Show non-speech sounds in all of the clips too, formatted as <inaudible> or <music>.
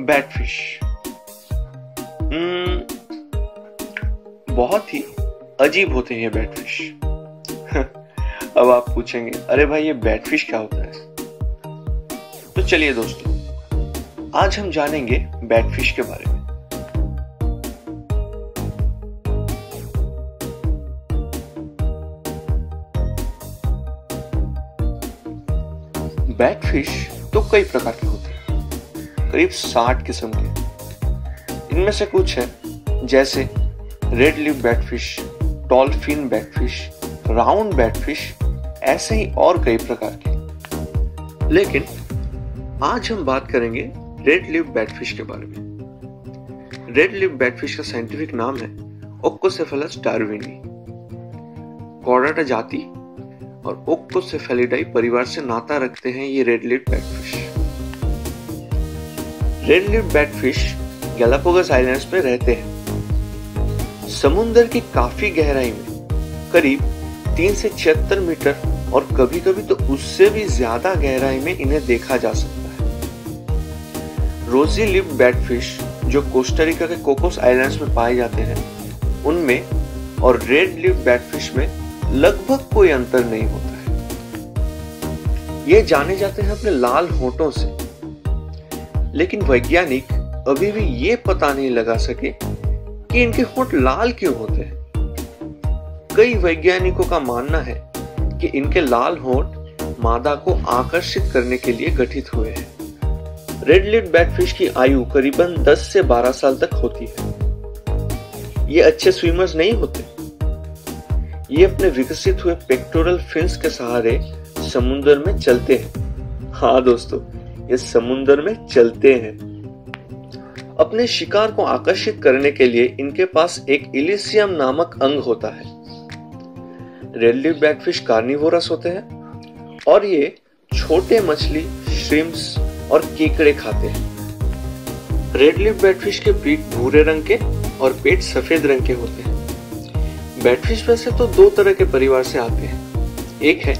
Batfish. हम्म, बहुत ही अजीब होते हैं बैटफिश। <laughs> अब आप पूछेंगे अरे भाई ये बैटफिश क्या होता है? तो चलिए दोस्तों आज हम जानेंगे बैटफिश के बारे में। बैटफिश तो कई प्रकार के करीब साठ किस्म के। इनमें से कुछ है, जैसे red lip batfish tall fin batfish round batfish ऐसे ही और कई प्रकार के। लेकिन आज हम बात करेंगे रेड लिप बैटफिश के बारे में। रेड लिप बैटफिश का साइंटिफिक नाम है ओक्कोसेफेलस डार्विनी कॉर्डाटा जाति और ओक्टोसेफेलिडाई परिवार से नाता रखते हैं ये red lip batfish red lip batfish Galapagos islands में रहते हैं। समुद्र की काफ़ी गहराई में, करीब तीन से छिहत्तर मीटर और कभी कभी तो उससे भी ज़्यादा गहराई में इन्हें देखा जा सकता है। रोजी लिप बैटफिश जो कोस्टरिका के कोकोस आइलैंड्स में पाए जाते हैं, उनमें और रेड लिप बैटफिश में लगभग कोई अंतर नहीं होता है। ये जाने जाते हैं अपने लाल होठों से। लेकिन वैज्ञानिक अभी भी ये पता नहीं लगा सके कि इनके होठ लाल क्यों होते हैं। कई वैज्ञानिकों का मानना है कि इनके लाल होठ मादा को आकर्षित करने के लिए गठित हुए हैं। रेड लिड बैटफिश की आयु करीबन 10 से 12 साल तक होती है। ये अच्छे स्विमर्स नहीं होते। ये अपने विकसित हुए पेक्टोरल फिन्स के सहारे समुद्र में चलते हैं। हाँ दोस्तों ये समुद्र में चलते हैं। अपने शिकार को आकर्षित करने के लिए इनके पास एक इलिसियम नामक अंग होता है। रेडलिप बैकफिश कार्निवोरस होते हैं और ये छोटे मछली श्रिम्स और केकड़े खाते हैं। रेडलिप बैटफिश के पीठ भूरे रंग के और पेट सफ़ेद रंग के होते हैं। बैटफिश वैसे तो दो तरह के परिवार से आते हैं। एक है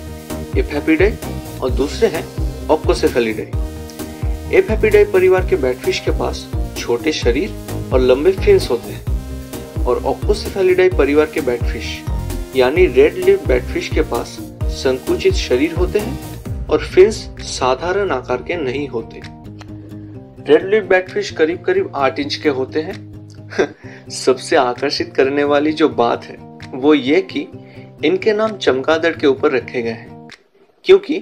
एफेपिडाई और दूसरे हैं ऑक्कोसेफेलिडाई एफेपिडाई परिवार के बैटफिश के पास छोटे शरीर और लंबे फिन्स होते हैं और ऑक्कोसेफेलिडाई परिवार के बैटफिश यानी रेड लिप बैटफिश के पास संकुचित शरीर होते हैं और फिन्स साधारण आकार के नहीं होते। रेड लिप बैटफिश करीब करीब आठ इंच के होते हैं। <laughs> सबसे आकर्षित करने वाली जो बात है, वो ये कि इनके नाम चमगादड़ के ऊपर रखे गए हैं, क्योंकि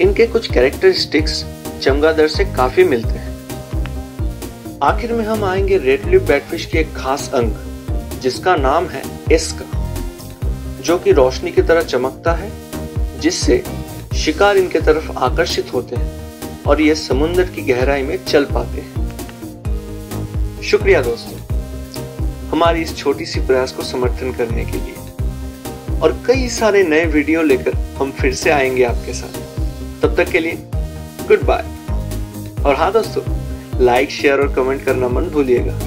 इनके कुछ कैरेक्टरिस्टिक्स चमगादड़ से काफ़ी मिलते हैं। आखिर में हम आएँगे रेड लिप बैटफिश के एक खास अंग, जिसका नाम है एस्का जो कि रोशनी की तरह चमकता है, जिससे शिकार इनके तरफ़ आकर्षित होते हैं और ये समुद्र की गहराई में चल पाते हैं। शुक्रिया दोस्तों, हमारी इस छोटी सी प्रयास को समर्थन करने के लिए। और कई सारे नए वीडियो लेकर हम फिर से आएँगे आपके साथ। तब तक के लिए गुड बाय और हाँ दोस्तों लाइक शेयर और कमेंट करना मन भूलिएगा।